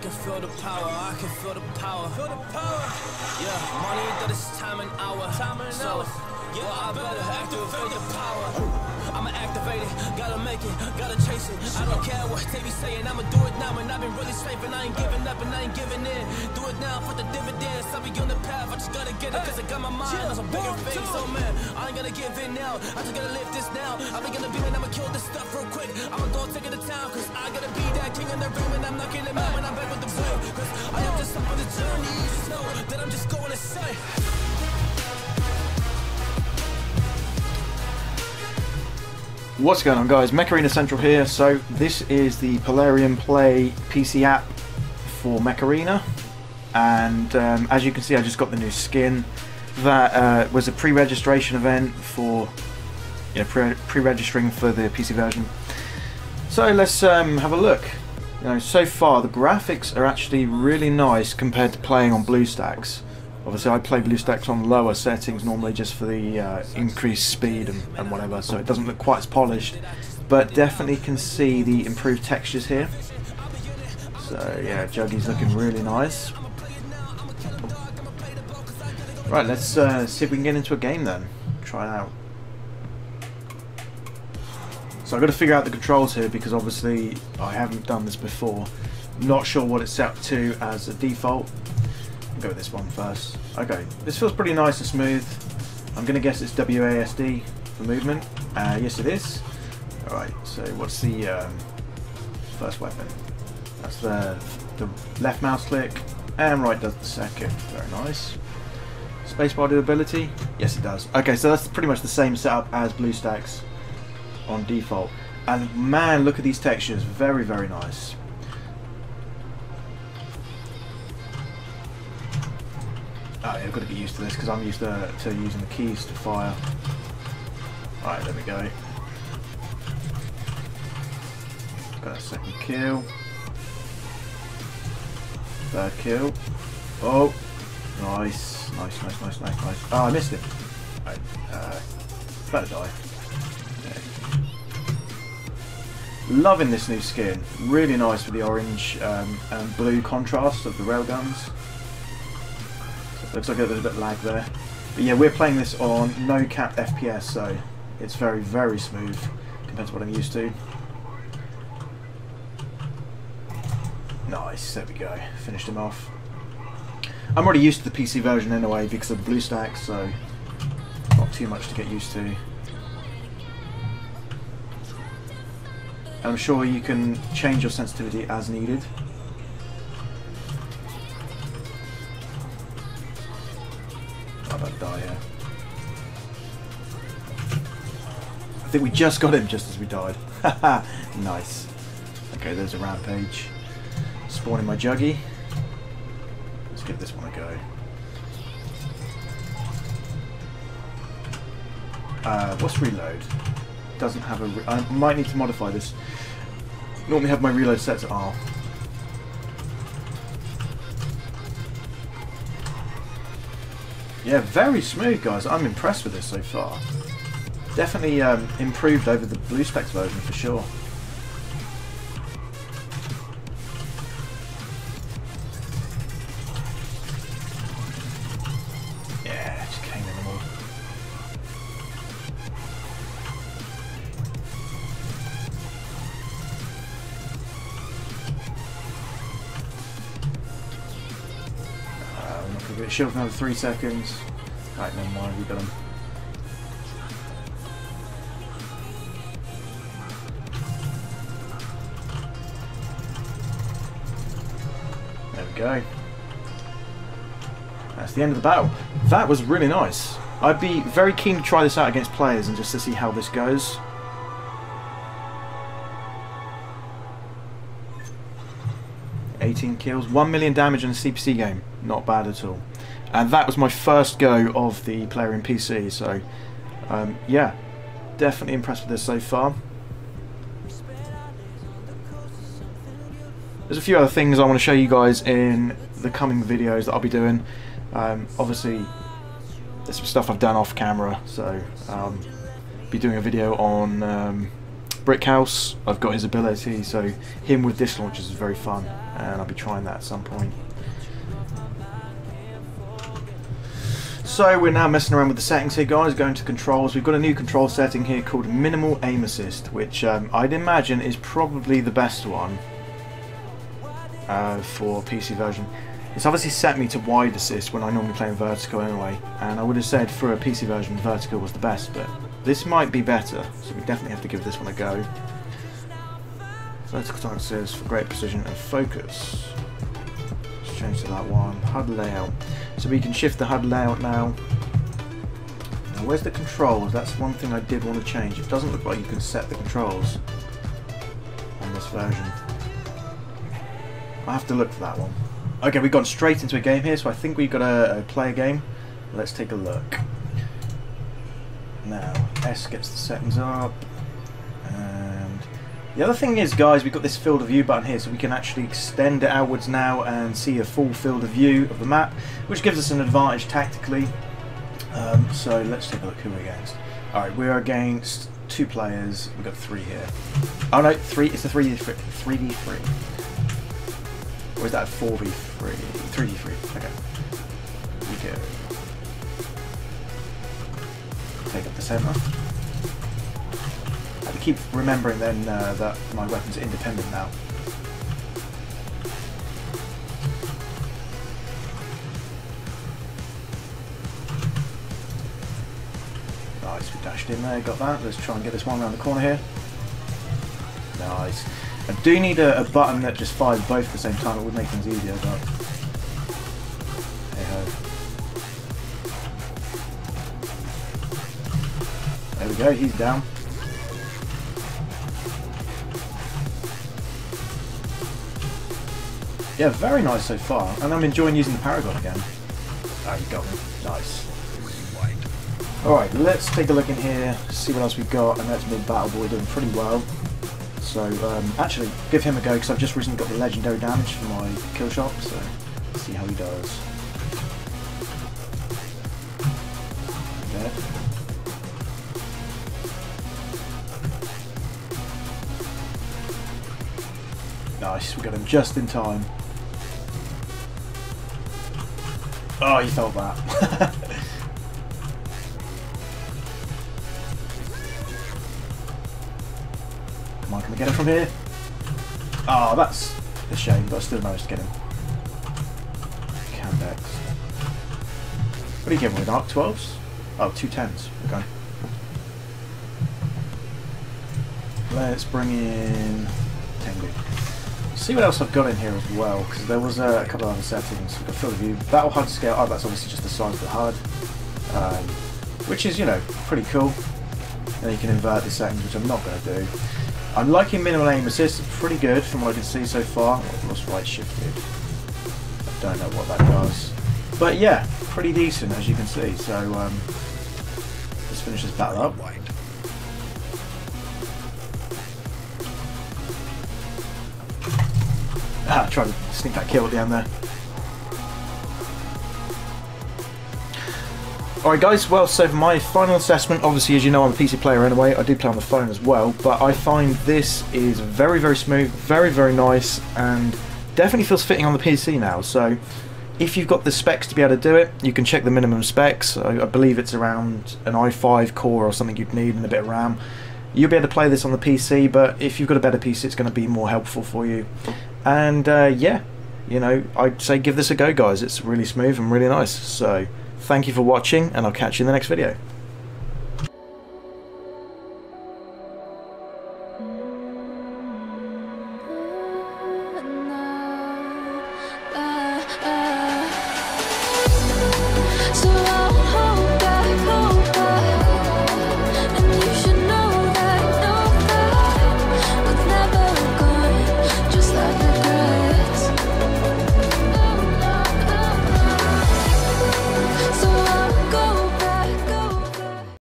can feel the power, I can feel the power. Feel the power. Yeah, money that is time and hour. Time and so, hour. Yeah, well, I better activate the power. I'ma activate it, gotta make it, gotta chase it. I don't care what they be saying, I'ma do it now. And I've been really safe and I ain't giving up and I ain't giving in. Do it now get it, cause I got my mind on some bigger things. So oh, man, I ain't gonna give in now. I just gotta live this now. I be gonna be and I'ma kill this stuff real quick. I'ma go take it to town, cause I gotta be that king in the ring and I'm knocking him out when I'm back with the blame. Cause I am just up on the journey. Just know that I'm just going to say. What's going on guys, Mech Arena Central here. So this is the Palarium Play PC app for Mech Arena and um, as you can see I just got the new skin. That uh, was a pre-registration event for you know, pre-registering for the PC version. So let's um, have a look. You know, so far the graphics are actually really nice compared to playing on BlueStacks. Obviously I play BlueStacks on lower settings normally just for the uh, increased speed and, and whatever, so it doesn't look quite as polished. But definitely can see the improved textures here. So yeah, Juggy's looking really nice. Right, let's uh, see if we can get into a game then. Try it out. So I've got to figure out the controls here because obviously I haven't done this before. Not sure what it's set to as a default. I'll go with this one first. Okay, this feels pretty nice and smooth. I'm going to guess it's WASD for movement. Uh, yes it is. Alright, so what's the um, first weapon? That's the, the left mouse click and right does the second. Very nice. Spacebar do ability? Yes it does. Okay, so that's pretty much the same setup as BlueStacks on default. And man, look at these textures. Very, very nice. Oh yeah, I've got to get used to this because I'm used to, to using the keys to fire. Alright, there we go. Got a second kill. Third kill. Oh, nice, nice, nice, nice, nice, nice. Oh, I missed him. Right, uh, better die. Loving this new skin. Really nice with the orange um, and blue contrast of the railguns. Looks like there's a bit of lag there. But yeah, we're playing this on no cap FPS, so it's very, very smooth compared to what I'm used to. Nice, there we go. Finished him off. I'm already used to the PC version anyway because of BlueStacks, so not too much to get used to. I'm sure you can change your sensitivity as needed. Oh, die here. I think we just got him just as we died. nice. Okay, there's a rampage. Spawning my juggy. Let's give this one a go. Uh, what's reload? doesn't have a... I might need to modify this. Normally have my reload set to R. Yeah, very smooth, guys. I'm impressed with this so far. Definitely um, improved over the blue BlueStacks version for sure. Get shield for another three seconds. Right, never mind, we got him. There we go. That's the end of the battle. That was really nice. I'd be very keen to try this out against players and just to see how this goes. 18 kills, 1 million damage in a CPC game. Not bad at all. And that was my first go of the player in PC, so um, yeah, definitely impressed with this so far. There's a few other things I want to show you guys in the coming videos that I'll be doing. Um, obviously, there's some stuff I've done off camera, so um, be doing a video on um, Brickhouse, I've got his ability, so him with disc launchers is very fun, and I'll be trying that at some point. So we're now messing around with the settings here guys, going to controls. We've got a new control setting here called Minimal Aim Assist, which um, I'd imagine is probably the best one uh, for PC version. It's obviously set me to wide assist when I normally play in vertical anyway, and I would have said for a PC version vertical was the best, but this might be better, so we definitely have to give this one a go. Vertical tolerances for great precision and focus. Let's change to that one. HUD layout. So we can shift the HUD layout now. Now where's the controls? That's one thing I did want to change. It doesn't look like you can set the controls on this version. I have to look for that one. Okay, we've gone straight into a game here, so I think we've got to play a game. Let's take a look. Now, S gets the settings up. And the other thing is, guys, we've got this field of view button here, so we can actually extend it outwards now and see a full field of view of the map, which gives us an advantage tactically. Um, so let's take a look who we're against. Alright, we're against two players. We've got three here. Oh no, three. It's a 3D, 3D3. Or is that 4v3? 3v3. Okay. We. Take up the centre. I keep remembering then uh, that my weapon's independent now. Nice, we dashed in there, got that. Let's try and get this one around the corner here. Nice. I do need a, a, button that just fires both at the same time. It would make things easier, but Go. He's down. Yeah, very nice so far, and I'm enjoying using the Paragon again. Ah, you got me. Nice. Alright, let's take a look in here, see what else we've got, and that's mid Battle Boy doing pretty well. So um, actually, give him a go because I've just recently got the legendary damage for my kill shot. So see how he does. Nice, we got him just in time. Oh, he felt that. Come on, can we get him from here? Oh, that's a shame, but I still managed to get him. Candex. What are you giving with Arc 12s? Oh, two 10s. Okay. Let's bring in Tengu. See what else I've got in here as well, because there was a couple of other settings. We've got field view, battle HUD scale. Oh, that's obviously just the size of the HUD, um, which is you know pretty cool. Then you can invert the settings, which I'm not going to do. I'm liking minimal aim assist, pretty good from what I can see so far. Lost right shifted. I don't know what that does. But yeah, pretty decent as you can see. So um, let's finish this battle up. Ah, try to sneak that kill end there. Alright guys, well so for my final assessment, obviously as you know I'm a PC player anyway, I do play on the phone as well, but I find this is very very smooth, very very nice, and definitely feels fitting on the PC now, so if you've got the specs to be able to do it, you can check the minimum specs, I, I believe it's around an i5 core or something you'd need and a bit of RAM. You'll be able to play this on the PC, but if you've got a better PC it's going to be more helpful for you. And uh, yeah, you know, I'd say give this a go guys, it's really smooth and really nice, so... Thank you for watching, and I'll catch you in the next video.